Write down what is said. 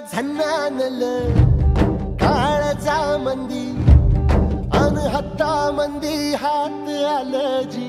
झन्नानल काळजा मंदी अन हत्ता मंदी हात आलं जी